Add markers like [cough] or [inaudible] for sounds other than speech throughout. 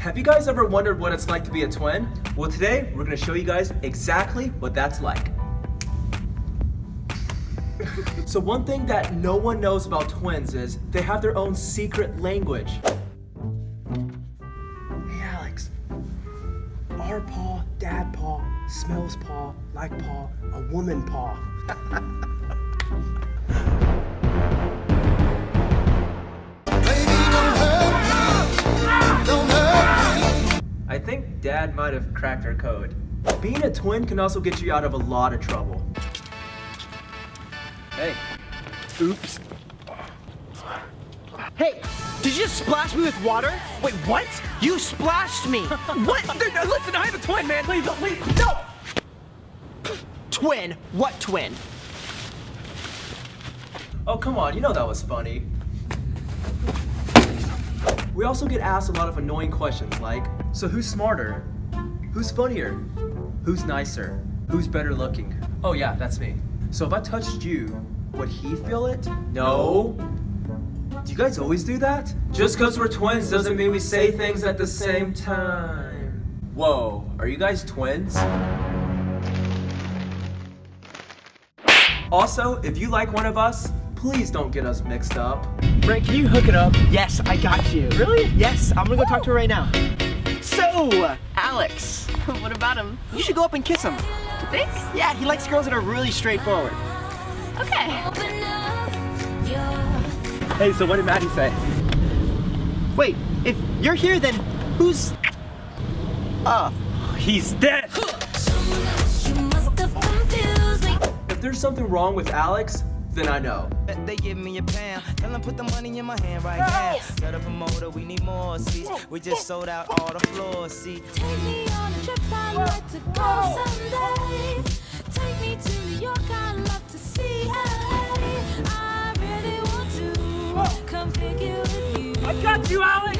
Have you guys ever wondered what it's like to be a twin? Well, today we're gonna show you guys exactly what that's like. so one thing that no one knows about twins is they have their own secret language. Hey Alex, our paw, dad paw, smells paw, like paw, a woman paw. [laughs] dad might have cracked our code. Being a twin can also get you out of a lot of trouble. Hey. Oops. Hey, did you just splash me with water? Wait, what? You splashed me. [laughs] what? Listen, I'm a twin, man. Please don't leave. No! Twin? What twin? Oh, come on. You know that was funny. We also get asked a lot of annoying questions like, so who's smarter? Who's funnier? Who's nicer? Who's better looking? Oh yeah, that's me. So if I touched you, would he feel it? No. Do you guys always do that? Just because we're twins doesn't mean we say things at the same time. Whoa, are you guys twins? Also, if you like one of us, please don't get us mixed up. Frank, can you hook it up? Yes, I got you. Really? Yes, I'm gonna go talk to her right now. So, Alex, [laughs] what about him? you should go up and kiss him. Think? Yeah, he likes girls that are really straightforward. Okay. Hey, so what did Maddie say? Wait, if you're here, then who's... Uh, he's dead. If there's something wrong with Alex, then I know. They give me a pound. Tell them put the money in my hand right now. Set up a motor, we need more seats. We just sold out all the floor seats. Take me on a trip, I'd like to go someday. Take me to New York, I'd love to see LA. I really want to come pick you with you. I got you, Alex.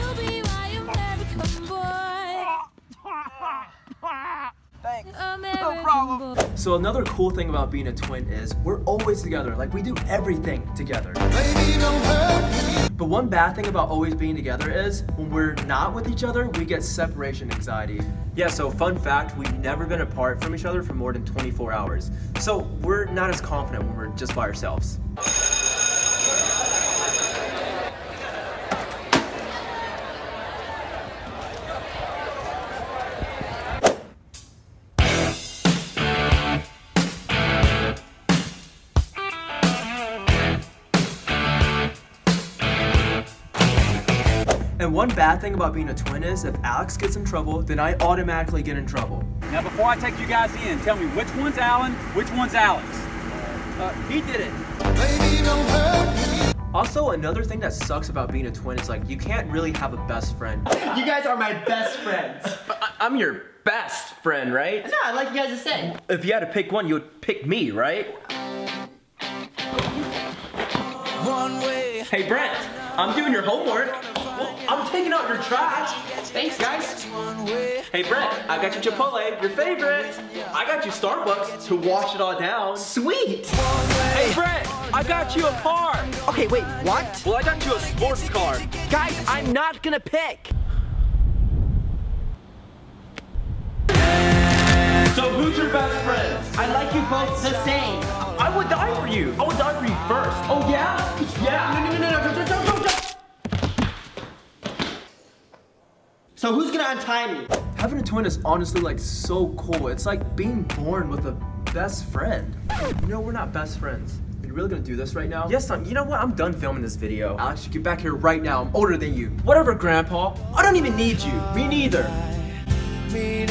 Thanks. American boy. So another cool thing about being a twin is we're always together. Like we do everything together. But one bad thing about always being together is when we're not with each other, we get separation anxiety. Yeah, so fun fact, we've never been apart from each other for more than 24 hours. So we're not as confident when we're just by ourselves. And one bad thing about being a twin is if Alex gets in trouble, then I automatically get in trouble. Now, before I take you guys in, tell me which one's Alan, which one's Alex. Uh, he did it. Also, another thing that sucks about being a twin is like you can't really have a best friend. You guys are my best friends. I- I'm your best friend, right? No, I like you guys to say. If you had to pick one, you would pick me, right? One way. Hey Brent, I'm doing your homework. Well, I'm taking out your trash. Thanks, guys. Hey Brent, I got you Chipotle, your favorite. I got you Starbucks to wash it all down. Sweet. Hey Brent, I got you a car. Okay, wait, what? Well, I got you a sports car. Guys, I'm not gonna pick. So who's your best friend? I like you both the same. So who's gonna untie me? Having a twin is honestly like so cool. It's like being born with a best friend. You know, we're not best friends. Are you really gonna do this right now? Yes, son. You know what? I'm done filming this video. Alex, you get back here right now. I'm older than you. Whatever, Grandpa. I don't even need you. Me neither. Me